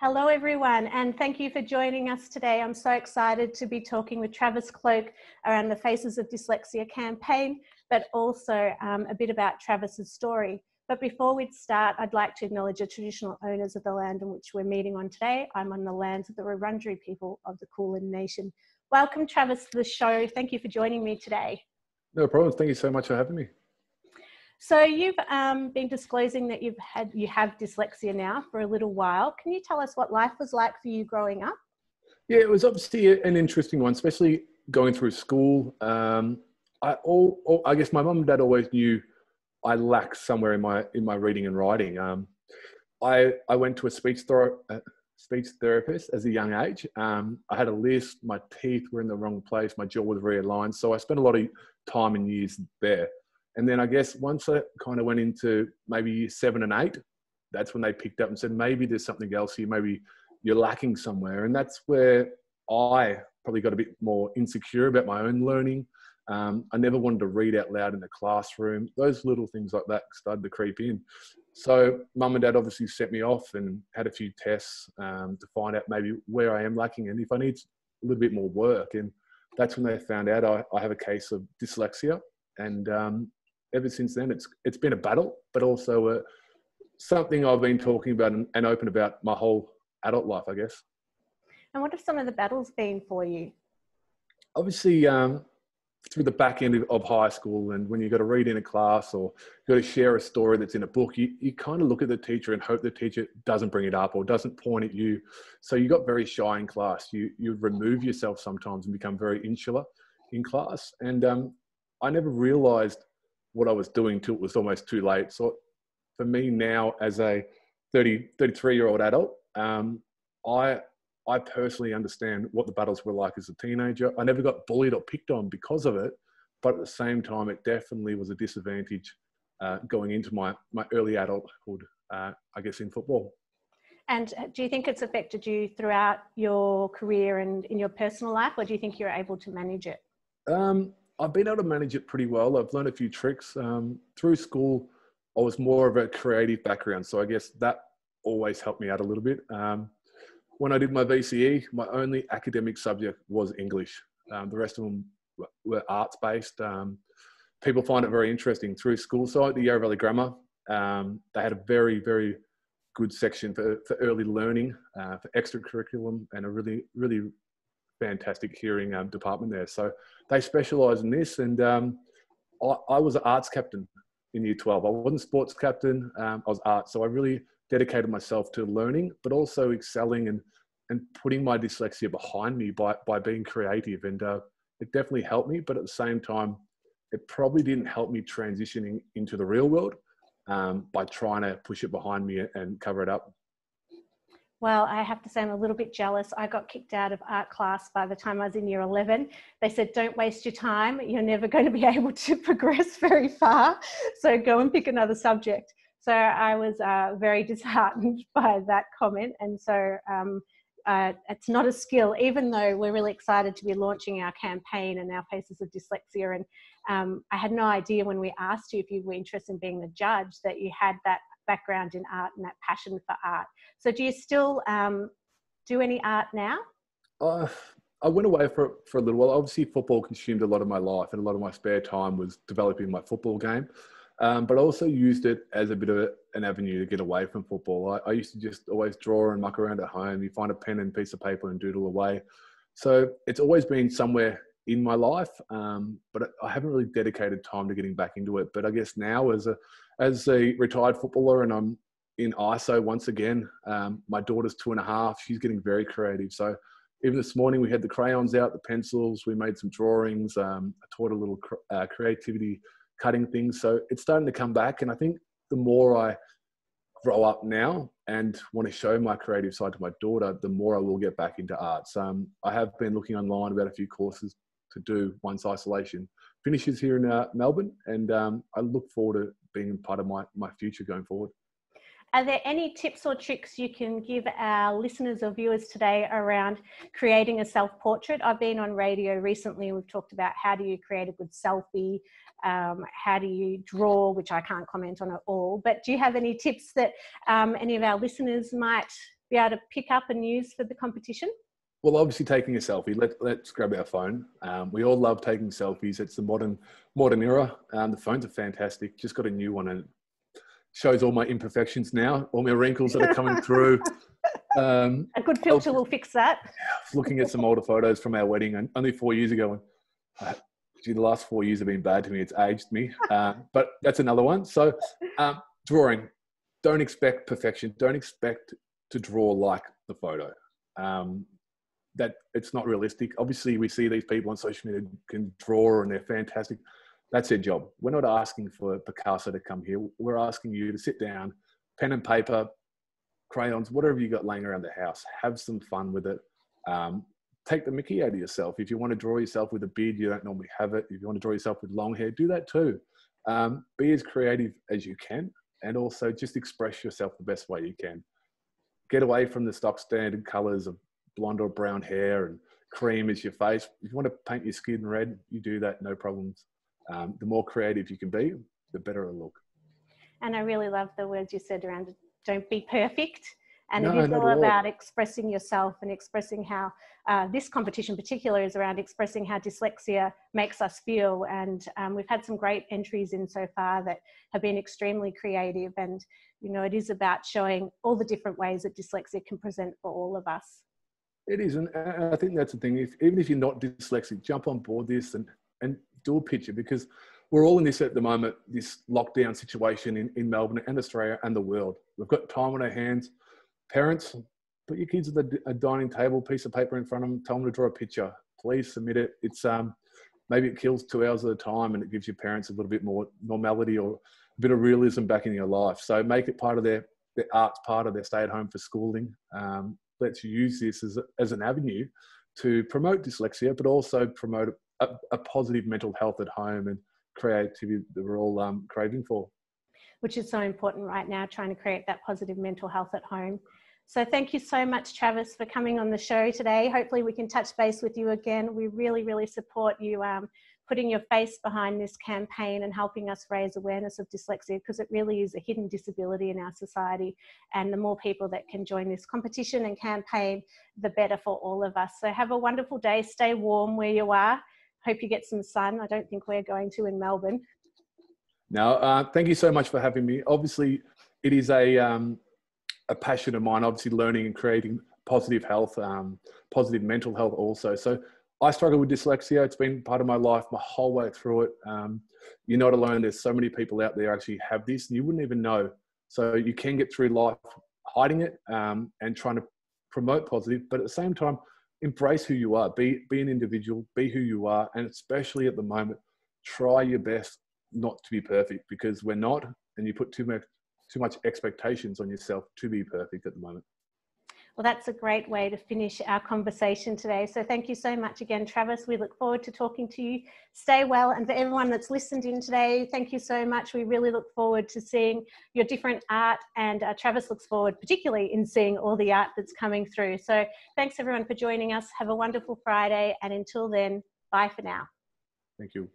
Hello, everyone, and thank you for joining us today. I'm so excited to be talking with Travis Cloke around the Faces of Dyslexia campaign, but also um, a bit about Travis's story. But before we start, I'd like to acknowledge the traditional owners of the land on which we're meeting on today. I'm on the lands of the Wurundjeri people of the Kulin Nation. Welcome, Travis, to the show. Thank you for joining me today. No problem. Thank you so much for having me. So you've um, been disclosing that you've had you have dyslexia now for a little while. Can you tell us what life was like for you growing up? Yeah, it was obviously an interesting one, especially going through school. Um, I all, all, I guess my mum and dad always knew I lacked somewhere in my in my reading and writing. Um, I I went to a speech thero- uh, speech therapist as a young age. Um, I had a list. My teeth were in the wrong place. My jaw was realigned. So I spent a lot of time and years there. And then I guess once I kind of went into maybe seven and eight, that's when they picked up and said, maybe there's something else here. Maybe you're lacking somewhere. And that's where I probably got a bit more insecure about my own learning. Um, I never wanted to read out loud in the classroom. Those little things like that started to creep in. So, mum and dad obviously sent me off and had a few tests um, to find out maybe where I am lacking and if I need a little bit more work. And that's when they found out I, I have a case of dyslexia. And um, ever since then, it's it's been a battle, but also a, something I've been talking about and, and open about my whole adult life, I guess. And what have some of the battles been for you? Obviously, um, through the back end of high school, and when you've got to read in a class or you've got to share a story that's in a book, you, you kind of look at the teacher and hope the teacher doesn't bring it up or doesn't point at you. So you got very shy in class. You you remove yourself sometimes and become very insular in class. And um, I never realised what I was doing till it was almost too late. So for me now, as a 30, 33 year old adult, um, I I personally understand what the battles were like as a teenager. I never got bullied or picked on because of it, but at the same time, it definitely was a disadvantage uh, going into my my early adulthood. Uh, I guess in football. And do you think it's affected you throughout your career and in your personal life, or do you think you're able to manage it? Um, I've been able to manage it pretty well. I've learned a few tricks. Um, through school, I was more of a creative background, so I guess that always helped me out a little bit. Um, when I did my VCE, my only academic subject was English. Um, the rest of them were arts based. Um, people find it very interesting. Through school, so at the Yarra Valley Grammar, um, they had a very, very good section for, for early learning, uh, for extracurriculum, and a really, really fantastic hearing um, department there. So they specialise in this, and um, I, I, was an arts captain in year 12. I wasn't sports captain, um, I was arts. So I really dedicated myself to learning, but also excelling and, and putting my dyslexia behind me by, by being creative. And uh, it definitely helped me, but at the same time, it probably didn't help me transitioning into the real world um, by trying to push it behind me and cover it up. Well, I have to say, I'm a little bit jealous. I got kicked out of art class by the time I was in year 11. They said, Don't waste your time. You're never going to be able to progress very far. So go and pick another subject. So I was uh, very disheartened by that comment. And so um, uh, it's not a skill, even though we're really excited to be launching our campaign and our Faces of Dyslexia. And um, I had no idea when we asked you if you were interested in being the judge that you had that background in art and that passion for art. So, do you still um, do any art now? Uh, I went away for, for a little while. Obviously, football consumed a lot of my life, and a lot of my spare time was developing my football game. Um, but I also used it as a bit of a, an avenue to get away from football. I, I, used to just always draw and muck around at home. You find a pen and piece of paper and doodle away. So it's always been somewhere in my life, um, but I haven't really dedicated time to getting back into it. But I guess now, as a as a retired footballer, and I'm in ISO once again. Um, my daughter's two and a half; she's getting very creative. So even this morning, we had the crayons out, the pencils. We made some drawings. Um, I taught a little uh, creativity cutting things. So it's starting to come back, and I think the more I grow up now and want to show my creative side to my daughter, the more I will get back into arts. Um, I have been looking online about a few courses to do once isolation finishes here in uh, Melbourne, and um, I look forward to being part of my, my future going forward. Are there any tips or tricks you can give our listeners or viewers today around creating a self portrait? I've been on radio recently, we've talked about how do you create a good selfie, um, how do you draw, which I can't comment on at all. But do you have any tips that um, any of our listeners might be able to pick up and use for the competition? Well, obviously, taking a selfie. Let, let's grab our phone. Um, we all love taking selfies. It's the modern modern era. Um, the phones are fantastic. Just got a new one and shows all my imperfections now, all my wrinkles that are coming through. Um, a good filter will fix that. Looking at some older photos from our wedding, and only four years ago, and uh, gee, the last four years have been bad to me. It's aged me, uh, but that's another one. So, um, drawing. Don't expect perfection. Don't expect to draw like the photo. Um, that it's not realistic. Obviously, we see these people on social media can draw and they're fantastic. That's their job. We're not asking for Picasso to come here. We're asking you to sit down, pen and paper, crayons, whatever you got laying around the house. Have some fun with it. Um, take the mickey out of yourself. If you want to draw yourself with a beard, you don't normally have it. If you want to draw yourself with long hair, do that too. Um, be as creative as you can and also just express yourself the best way you can. Get away from the stock standard colors of blonde or brown hair and cream is your face. If you want to paint your skin red, you do that, no problems. Um, the more creative you can be, the better it'll look. And I really love the words you said around don't be perfect. And no, it is all about expressing yourself and expressing how uh, this competition, in particular, is around expressing how dyslexia makes us feel. And um, we've had some great entries in so far that have been extremely creative. And, you know, it is about showing all the different ways that dyslexia can present for all of us. It is, and I think that's the thing. If, even if you're not dyslexic, jump on board this and and do a picture because we're all in this at the moment. This lockdown situation in, in Melbourne and Australia and the world. We've got time on our hands. Parents, put your kids at the a dining table, piece of paper in front of them, tell them to draw a picture. Please submit it. It's um maybe it kills two hours at a time and it gives your parents a little bit more normality or a bit of realism back in your life. So make it part of their their arts part of their stay at home for schooling. Um, let's use this as, as an avenue to promote dyslexia, but also promote a, a positive mental health at home and creativity that we're all um, craving for. Which is so important right now, trying to create that positive mental health at home. So thank you so much, Travis, for coming on the show today. Hopefully we can touch base with you again. We really, really support you um, putting your face behind this campaign and helping us raise awareness of dyslexia because it really is a hidden disability in our society. And the more people that can join this competition and campaign, the better for all of us. So have a wonderful day. Stay warm where you are. Hope you get some sun. I don't think we're going to in Melbourne. Now, uh, thank you so much for having me. Obviously, it is a, um, a passion of mine, obviously learning and creating positive health, um, positive mental health also. So I struggle with dyslexia. It's been part of my life my whole way through it. Um, you're not alone. There's so many people out there actually have this, and you wouldn't even know. So you can get through life hiding it um, and trying to promote positive, but at the same time, embrace who you are. Be be an individual. Be who you are, and especially at the moment, try your best not to be perfect because we're not, and you put too much too much expectations on yourself to be perfect at the moment. Well, that's a great way to finish our conversation today. So thank you so much again, Travis. We look forward to talking to you. Stay well. And for everyone that's listened in today, thank you so much. We really look forward to seeing your different art. And uh, Travis looks forward, particularly in seeing all the art that's coming through. So thanks everyone for joining us. Have a wonderful Friday. And until then, bye for now. Thank you.